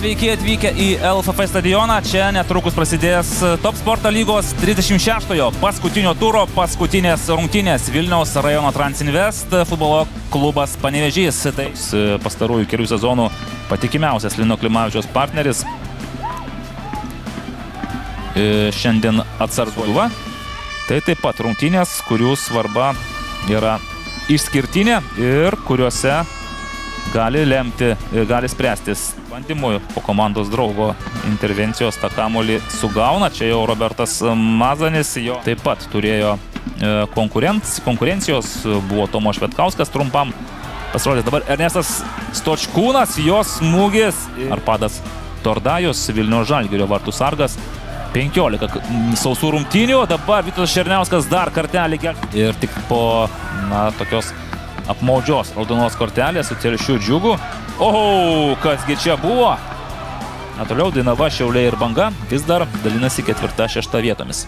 sveiki atvykę į LFF stadioną. Čia netrukus prasidės Top Sporto lygos 36-ojo paskutinio turo paskutinės rungtynės Vilniaus rajono Transinvest futbolo klubas Panevežys. Tai pastarųjų kelių sezonų patikimiausias Lino Klimavičios partneris. E, šiandien atsarguva. Tai taip pat rungtynės, kurių svarba yra išskirtinė ir kuriuose gali lemti, gali spręstis bandymui po komandos draugo intervencijos tą kamolį sugauna. Čia jau Robertas Mazanis jo taip pat turėjo konkurencijos, buvo Tomo Švetkauskas trumpam pasirodęs. Dabar Ernestas Stočkūnas, jos smūgis. Arpadas Tordajus, Vilnių Žalgirio vartų sargas. 15 sausų rungtynių, dabar Vytas Šerniauskas dar kartelį ir tik po na, tokios apmaudžios raudonos kortelės su telšiu džiugu. Oho, kasgi čia buvo? Na toliau Dainava, Šiauliai ir Banga vis dar dalinasi ketvirta, šešta vietomis.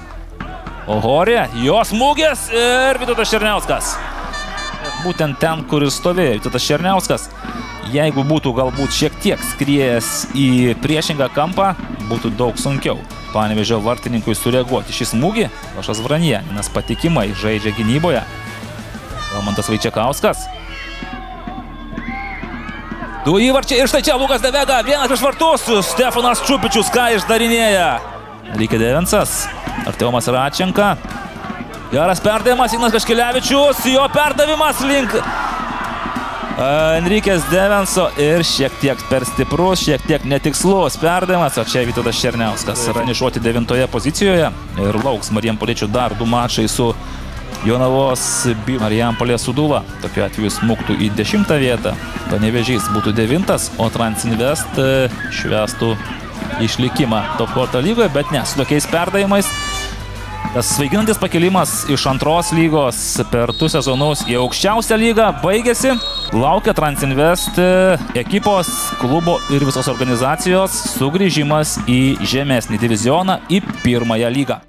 Ohorė, jos smūgis ir Vytautas Šerniauskas. Būtent ten, kur ir stovėjo Vytautas Šerniauskas. Jeigu būtų galbūt šiek tiek skriejęs į priešingą kampą, būtų daug sunkiau. Panevežio vartininkui sureaguoti šį smūgį. Lašas Vranieninas patikimai žaidžia gynyboje. Romantas Vaičiakauskas. Du įvarčiai ir štai čia Lukas Devega, vienas prieš vartus, Stefanas Čupičius ką išdarinėja. Reikia Devensas, Artiomas Račenka. Geras perdavimas, Ignas Kaškilevičius, jo perdavimas link Enrikės Devenso ir šiek tiek per stiprus, šiek tiek netikslus perdavimas, o čia Vytautas Šerniauskas ranišuoti devintoje pozicijoje ir lauks Marijampoliečių dar du mačai su Jonavos Marijampolė Sudula. Tokiu atveju smuktų į dešimtą vietą. Panevežys būtų devintas, o Transinvest e, švestų išlikimą top korto lygoje, bet ne, su tokiais perdavimais. Tas svaiginantis pakelimas iš antros lygos per du sezonus į aukščiausią lygą baigėsi. Laukia Transinvest e, ekipos, klubo ir visos organizacijos sugrįžimas į žemesnį divizioną, į pirmąją lygą.